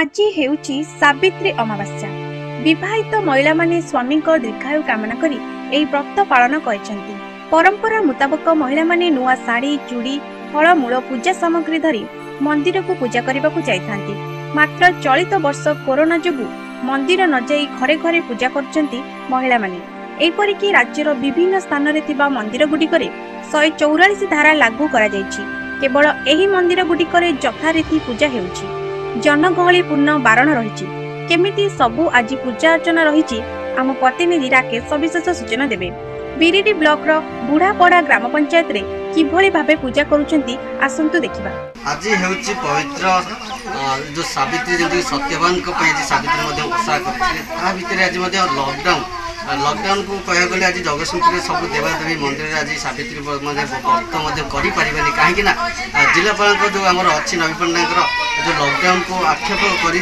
ଆଜି ହେଉଛି ସାବିତ୍ରୀ ଅମାବାସ୍ୟା ବିବାହିତ ମହିଳାମାନେ ସ୍ୱାମୀଙ୍କ ଦୀର୍ଘାୟୁ କାମନା କରି ଏହି ବ୍ରତ ପାଳନ କରିଛନ୍ତି ପରମ୍ପରା ମୁତାବକ ମହିଳାମାନେ ନୂଆ ଶାଢ଼ୀ ଚୁଡ଼ି ଫଳମୂଳ ପୂଜା ସାମଗ୍ରୀ ଧରି ମନ୍ଦିରକୁ ପୂଜା କରିବାକୁ ଯାଇଥାନ୍ତି ମାତ୍ର ଚଳିତ ବର୍ଷ କୋରୋନା ଯୋଗୁଁ ମନ୍ଦିର ନଯାଇ ଘରେ ଘରେ ପୂଜା କରୁଛନ୍ତି ମହିଳାମାନେ ଏପରିକି ରାଜ୍ୟର ବିଭିନ୍ନ ସ୍ଥାନରେ ଥିବା ମନ୍ଦିରଗୁଡ଼ିକରେ ଶହେ ଚଉରାଳିଶ ଧାରା ଲାଗୁ କରାଯାଇଛି କେବଳ ଏହି ମନ୍ଦିରଗୁଡ଼ିକରେ ଯଥାରୀତି ପୂଜା ହେଉଛି ଜନଗହଳିପୂର୍ଣ୍ଣ ବାରଣ ରହିଛି କେମିତି ସବୁ ଆଜି ପୂଜା ଅର୍ଚ୍ଚନା ରହିଛି ଆମ ପ୍ରତିନିଧି ରାକେଶ ସବିଶେଷ ସୂଚନା ଦେବେ ବିରିଡି ବ୍ଲକର ବୁଢ଼ାପଡ଼ା ଗ୍ରାମ ପଞ୍ଚାୟତରେ କିଭଳି ଭାବେ ପୂଜା କରୁଛନ୍ତି ଆସନ୍ତୁ ଦେଖିବା ଆଜି ହେଉଛି ପବିତ୍ର ଯେଉଁ ସାବିତ୍ରୀ ଯେଉଁଠି ସତ୍ୟବାନଙ୍କ ପାଇଁ ସାବିତ୍ରୀ ମଧ୍ୟ ଉତ୍ସାହ କରିଥିଲେ ତା ଭିତରେ ଆଜି ମଧ୍ୟ ଲକଡାଉନ লকডাউন কু কয়া গলে আজ জগৎসিংহপুর সব দেবাদেবী মন্দিরের আজ সাবিত্রী মানে ভক্ত মধ্যে করিপারে কাহি না জেলাপাল যে আমার অছি নবীন পট্টনাকর যে লকডাউন কু আক্ষেপ করে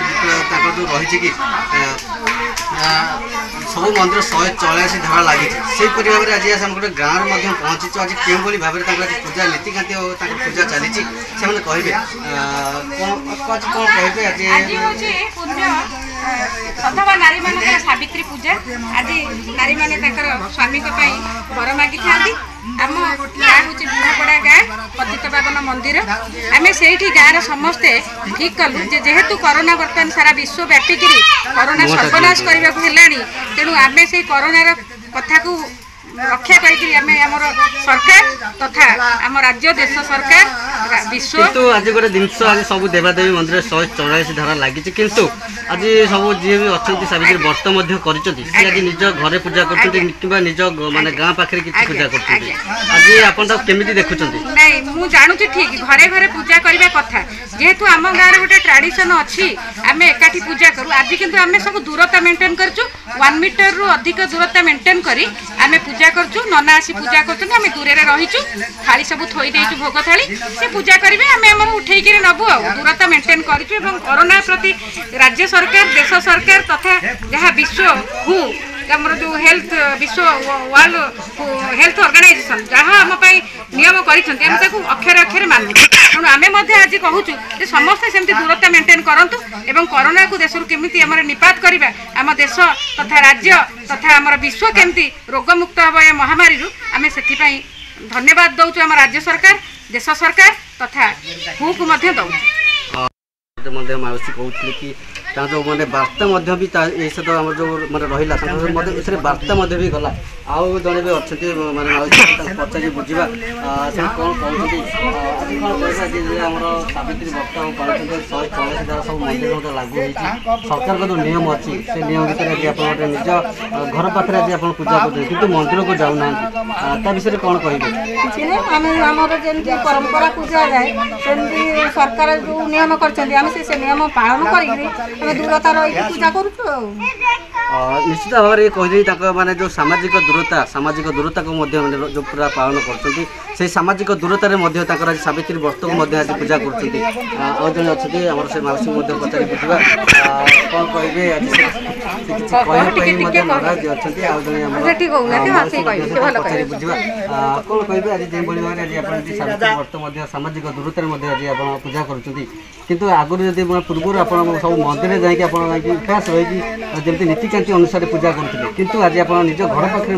তাঁর যে রয়েছে কি ସବୁ ମନ୍ଦିର ଶହେ ଚଉରାଅଶୀ ଧାରା ଲାଗିଛି ସେହିପରି ଭାବରେ ଆଜି ଆସି ଆମେ ଗୋଟେ ଗାଁରେ ମଧ୍ୟ ପହଞ୍ଚିଛୁ ଆଜି କେଉଁଭଳି ଭାବରେ ତାଙ୍କର ଆଜି ପୂଜା ନୀତିକାନ୍ତି ଓ ତାଙ୍କର ପୂଜା ଚାଲିଛି ସେମାନେ କହିବେ ଆଜି କ'ଣ କହିବେ ଆଜି ସାବିତ୍ରୀ ପୂଜା ଆଜି ନାରୀମାନେ ତାଙ୍କର ସ୍ୱାମୀଙ୍କ ପାଇଁ ବର ମାଗିଥାନ୍ତି ଆମ ଗାଁ ହେଉଛି ବିହାପଡ଼ା ଗାଁ ପତିତ ପାବନ ମନ୍ଦିର ଆମେ ସେଇଠି ଗାଁର ସମସ୍ତେ ଠିକ୍ କଲୁ ଯେ ଯେହେତୁ କରୋନା ବର୍ତ୍ତମାନ ସାରା ବିଶ୍ୱ ବ୍ୟାପିକିରି କରୋନା ସର୍ବନାଶ କରିବାକୁ ହେଲାଣି ତେଣୁ ଆମେ ସେଇ କରୋନାର କଥାକୁ রক্ষা করি আমি আমার সরকার তথা আমার রাজ্য দেশ সরকার বিশ্ব কিন্তু আজ গোটে জিনিস আজ সব দেবাদেবী মন্দিরে শহে চৌরাশি ধারা লাগিছে কিন্তু আজ সব যে অনেক সাবিত্রী ব্রত মধ্যে করছেন সে আজ নিজ ঘরে পূজা করছেন কিংবা নিজ মানে গাঁ পাখে কিছু পূজা করছেন আজ আপনার কেমিটি দেখুছেন নাই মু জানুছি ঠিক ঘরে ঘরে পূজা করিবা কথা যেহেতু আম গাঁর গোটে ট্রাডিশন অছি আমি একাঠি পূজা করু আজ কিন্তু আমি সব দূরতা মেনটেন করছু ওয়ান মিটর রু অধিক দূরতা মেনটেন করি আমি পূজা ପୂଜା କରୁଛୁ ନନା ଆସି ପୂଜା କରୁଛନ୍ତି ଆମେ ଦୂରରେ ରହିଛୁ ଥାଳି ସବୁ ଥୋଇ ଦେଇଛୁ ଭୋଗ ଥାଳି ସେ ପୂଜା କରିବେ ଆମେ ଆମର ଉଠେଇକିରି ନେବୁ ଆଉ ଦୂରତା ମେଣ୍ଟେନ୍ କରିଛୁ ଏବଂ କରୋନା ପ୍ରତି ରାଜ୍ୟ ସରକାର ଦେଶ ସରକାର ତଥା ଯାହା ବିଶ୍ୱ ହୁ ଆମର ଯେଉଁ ହେଲ୍ଥ ବିଶ୍ୱ ୱାର୍ଲଡ ହେଲ୍ଥ ଅର୍ଗାନାଇଜେସନ୍ ଯାହା ଆମ ପାଇଁ ନିୟମ କରିଛନ୍ତି ଆମେ ତାକୁ ଅକ୍ଷରେ ଅକ୍ଷରେ ମାନୁ ଆମେ ମଧ୍ୟ ଆଜି କହୁଛୁ ଯେ ସମସ୍ତେ ସେମିତି ଦୂରତା ମେଣ୍ଟେନ୍ କରନ୍ତୁ ଏବଂ କରୋନାକୁ ଦେଶରୁ କେମିତି ଆମର ନିପାତ କରିବା ଆମ ଦେଶ ତଥା ରାଜ୍ୟ ତଥା ଆମର ବିଶ୍ୱ କେମିତି ରୋଗମୁକ୍ତ ହେବ ଏ ମହାମାରୀରୁ ଆମେ ସେଥିପାଇଁ ଧନ୍ୟବାଦ ଦେଉଛୁ ଆମ ରାଜ୍ୟ ସରକାର ଦେଶ ସରକାର ତଥା ହୁକୁ ମଧ୍ୟ ଦେଉଛୁ ମଧ୍ୟ ମାଉସୀ କହୁଥିଲେ କି ତାଙ୍କର ଯେଉଁ ମାନେ ବାର୍ତ୍ତା ମଧ୍ୟ ବି ତା ଏ ସହିତ ଆମର ଯେଉଁ ମାନେ ରହିଲା ତାଙ୍କର ମଧ୍ୟ ଏଥିରେ ବାର୍ତ୍ତା ମଧ୍ୟ ବି ଗଲା ଆଉ ଜଣେ ବି ଅଛନ୍ତି ମାନେ ପଚାରିକି ବୁଝିବା ସେ କ'ଣ କହୁଛନ୍ତି ଆମର ସାବିତ୍ରୀ ବକ୍ତା କରୁଛନ୍ତି ସବୁ ମୂଲ୍ୟ ଗୋଟେ ଲାଗୁ ହେଇଛି ସରକାରଙ୍କ ଯେଉଁ ନିୟମ ଅଛି ସେ ନିୟମ ଭିତରେ ଆଜି ଆପଣ ଗୋଟେ ନିଜ ଘର ପାଖରେ ଆଜି ଆପଣ ପୂଜା କରୁଛନ୍ତି କିନ୍ତୁ ମନ୍ଦିରକୁ ଯାଉନାହାନ୍ତି ତା ବିଷୟରେ କ'ଣ କହିବେ ଆମେ ଆମର ଯେମିତି ପରମ୍ପରା ପୂଜା ଯାଏ ସେମିତି ସରକାର ଯେଉଁ ନିୟମ କରିଛନ୍ତି ଆମେ ସେ ନିୟମ ପାଳନ କରିକିରି ଆମେ ଦୂରତା ରହିକି ପୂଜା କରୁଛୁ ଆଉ ନିଶ୍ଚିତ ଭାବରେ କହିଦେଇ ତାଙ୍କ ମାନେ ଯେଉଁ ସାମାଜିକ ଦୂର ଦୂରତା ସାମାଜିକ ଦୂରତାକୁ ମଧ୍ୟ ଯେଉଁ ପୁରା ପାଳନ କରୁଛନ୍ତି ସେହି ସାମାଜିକ ଦୂରତାରେ ମଧ୍ୟ ତାଙ୍କର ଆଜି ସାବିତ୍ରୀ ବ୍ରତକୁ ମଧ୍ୟ ଆଜି ପୂଜା କରୁଛନ୍ତି ଆଉ ଜଣେ ଅଛନ୍ତି ଆମର ସେ ମାନସିକ ମଧ୍ୟ ପଚାରି ବୁଝିବା କ'ଣ କହିବେ ଆଜି କିଛି କହିବା ପାଇଁ ମଧ୍ୟ ନାରାଜ ଅଛନ୍ତି ଆଉ ଜଣେ ଆମର ପଚାରି ବୁଝିବା କ'ଣ କହିବେ ଆଜି ଯେଉଁଭଳି ଭାବରେ ଆଜି ଆପଣ ଆଜି ସାବିତ୍ରୀ ବ୍ରତ ମଧ୍ୟ ସାମାଜିକ ଦୂରତାରେ ମଧ୍ୟ ଆଜି ଆପଣ ପୂଜା କରୁଛନ୍ତି କିନ୍ତୁ ଆଗରୁ ଯଦି ପୂର୍ବରୁ ଆପଣ ସବୁ ମନ୍ଦିରରେ ଯାଇକି ଆପଣ ଯାଇକି ଉପାସ ରହିକି ଯେମିତି ନୀତିକାନ୍ତି ଅନୁସାରେ ପୂଜା କରୁଥିଲେ କିନ୍ତୁ ଆଜି ଆପଣ ନିଜ ଘର ପାଖରେ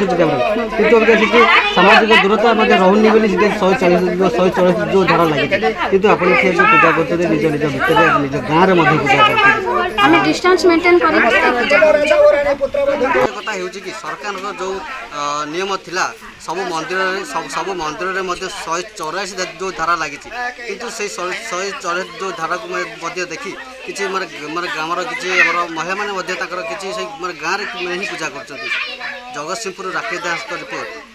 ଚାହୁଁଛନ୍ତି ଆମେ କିନ୍ତୁ ଅବିକା ସେଠି ସାମାଜିକ ଦୂରତା ମଧ୍ୟ ରହୁନି ବୋଲି ସେଠି ଶହେ ଚାଳିଶ ଶହେ ଚାଳିଶ ଯେଉଁ ଝାଡ଼ ଲାଗିଛି କିନ୍ତୁ ଆପଣ ସେ ଯେଉଁ ପୂଜା କରୁଛନ୍ତି ନିଜ ନିଜ ଭିତରେ ନିଜ ଗାଁରେ ମଧ୍ୟ ପୂଜା କରୁଛନ୍ତି আমি ডিষ্টান্স মেন্টেন করি কথা ହେଉଛି କି ସରକାରଙ୍କ ଯେଉଁ ନିୟମ ଥିଲା ସବୁ ମନ୍ଦିରରେ ସବୁ ମନ୍ଦିରରେ ମଧ୍ୟ ଶହେ ଚଉରାଅଶୀ ଯେଉଁ ଧାରା ଲାଗିଛି କିନ୍ତୁ ସେଇ ଶହେ ଚଉରାଅଶୀ ଯେଉଁ ଧାରାକୁ ମଧ୍ୟ ଦେଖି କିଛି ମାନେ ମାନେ ଗ୍ରାମର କିଛି ଆମର ମହିଳାମାନେ ମଧ୍ୟ ତାଙ୍କର କିଛି ସେଇ ମାନେ ଗାଁରେ ହିଁ ପୂଜା କରୁଛନ୍ତି ଜଗତସିଂହପୁର ରାକେଶ ଦାସଙ୍କ ରିପୋର୍ଟ